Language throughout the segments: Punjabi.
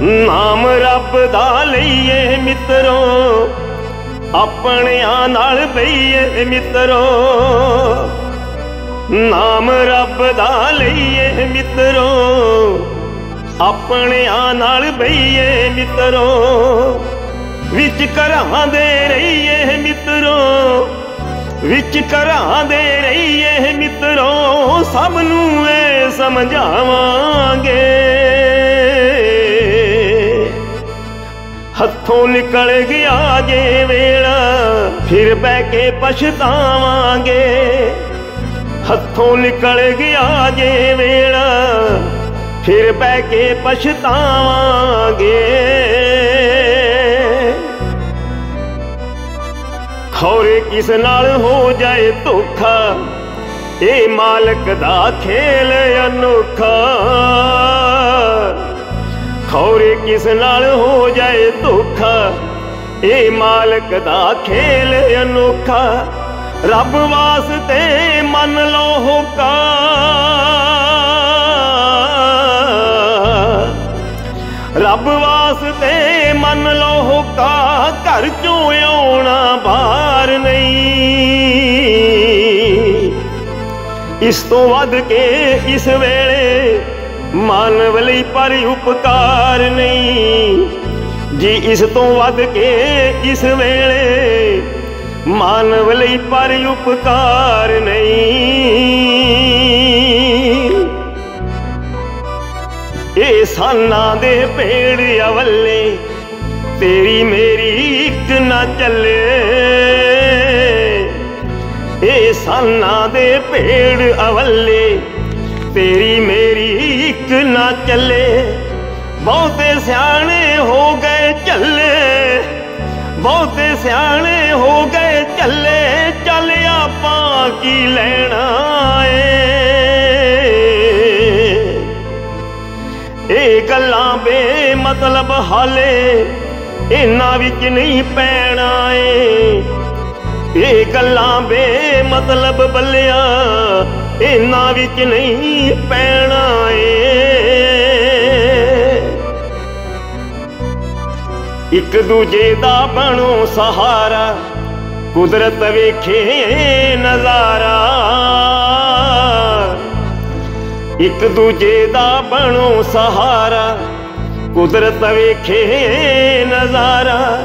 ਨਾਮ ਰੱਬ ਦਾ ਲਈਏ ਮਿੱਤਰੋ, ਆਪਣਿਆਂ ਨਾਲ ਬਈਏ ਮਿੱਤਰੋ। ਨਾਮ ਰੱਬ ਦਾ ਲਈਏ ਮਿੱਤਰੋ, ਆਪਣਿਆਂ ਨਾਲ ਬਈਏ ਮਿੱਤਰੋ। ਵਿੱਚ ਘਰਾਂ ਦੇ ਰਹੀਏ ਮਿੱਤਰੋ, ਵਿੱਚ ਘਰਾਂ ਦੇ ਰਹੀਏ ਮਿੱਤਰੋ। ਸਭ ਨੂੰ ਇਹ ਸਮਝਾਵਾਂਗੇ। ਹੱਥੋਂ ਨਿਕਲ ਗਿਆ ਜੇ ਵੇਲਾ। ਫਿਰ ਬਹਿ ਕੇ ਪਛਤਾਵਾਂਗੇ। ਹੱਥੋਂ ਨਿਕਲ ਗਿਆ ਜੇ ਵੇਲਾ। ਫਿਰ ਬਹਿ ਕੇ ਪਛਤਾਵਾਂਗੇ। ਖੌਰੇ ਕਿਸ ਨਾਲ ਹੋ ਜਾਏ ਧੋਖਾ? ਇਹ ਮਾਲਕ ਦਾ ਖੇਲ ਅਨੋਖਾ। ਖੌਰੇ ਕਿਸ ਨਾਲ ਹੋ ਜਾਏ ਧੋਖਾ? ਇਹ ਮਾਲਕ ਦਾ ਖੇਲ ਅਨੋਖਾ। ਰੱਬ ਵਾਸਤੇ ਮੰਨ ਲੋ ਹੋਕਾ। ਰੱਬ ਵਾਸਤੇ ਮੰਨ ਲਓ ਹੋਕਾ, ਘਰ ਚੋਂ ਆਉਣਾ ਬਾਹਰ ਨਹੀਂ। ਇਸ ਤੋਂ ਵੱਧ ਕੇ ਇਸ ਵੇਲੇ ਮਾਨਵ ਲਈ ਪਰ ਉਪਕਾਰ ਨਹੀਂ। ਜੀ ਇਸ ਤੋਂ ਵੱਧ ਕੇ ਇਸ ਵੇਲੇ ਮਾਨਵ ਲਈ ਪਰ ਉਪਕਾਰ ਨਹੀਂ। ਇਹ ਸਾਨਾਂ ਦੇ ਪੇੜ ਅਵੱਲੇ, ਤੇਰੀ ਮੇਰੀ ਇੱਕ ਨਾ ਚੱਲੇ। ਇਹ ਸਾਨਾਂ ਦੇ ਪੇੜ ਅਵੱਲੇ ਤੇਰੀ ਮੇਰੀ ਇੱਕ ਨਾ ਚੱਲੇ। ਬਹੁਤੇ ਸਿਆਣੇ ਹੋ ਗਏ ਚੱਲੇ। ਬਹੁਤੇ ਸਿਆਣੇ ਹੋ ਗਏ ਚੱਲੇ। ਚੱਲ ਆਪਾਂ ਕੀ ਲੈਣਾ ਏ। ਇਹ ਗੱਲਾਂ ਬੇ ਮਤਲਬ ਹਾਲੇ ਇਹਨਾਂ ਵਿੱਚ ਨਹੀਂ ਪੈਣਾ ਏ। ਇਹ ਗੱਲਾਂ ਬੇ ਮਤਲਬ ਬੱਲਿਆ ਇਹਨਾਂ ਵਿੱਚ ਨਹੀਂ ਪੈਣਾ ਏ। ਇੱਕ ਦੂਜੇ ਦਾ ਬਣੋ ਸਹਾਰਾ, ਕੁਦਰਤ ਵੇਖੇ ਨਜ਼ਾਰਾ। ਇੱਕ ਦੂਜੇ ਦਾ ਬਣੋ ਸਹਾਰਾ, ਕੁਦਰਤ ਵੇਖੇ ਨਜ਼ਾਰਾ।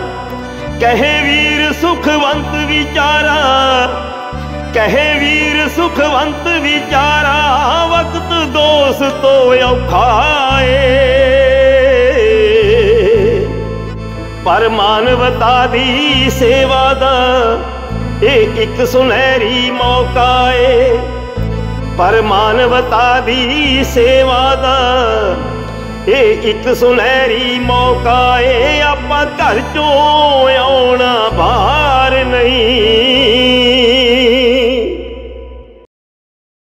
ਕਹੇ ਵੀਰ ਸੁਖਵੰਤ ਵਿਚਾਰਾ ਕਹੇ ਵੀਰ ਸੁਖਵੰਤ ਵਿਚਾਰਾ, ਵਕਤ ਦੋਸਤੋ ਔਖਾ ਏ। ਪਰ ਮਾਨਵਤਾ ਦੀ ਸੇਵਾ ਦਾ ਇਹ ਇੱਕ ਸੁਨਹਿਰੀ ਮੌਕਾ ਏ। ਪਰ ਮਾਨਵਤਾ ਦੀ ਸੇਵਾ ਦਾ ਇਹ ਇੱਕ ਸੁਨਹਿਰੀ ਮੌਕਾ ਏ। ਆਪਾਂ ਘਰ ਚੋਂ ਆਉਣਾ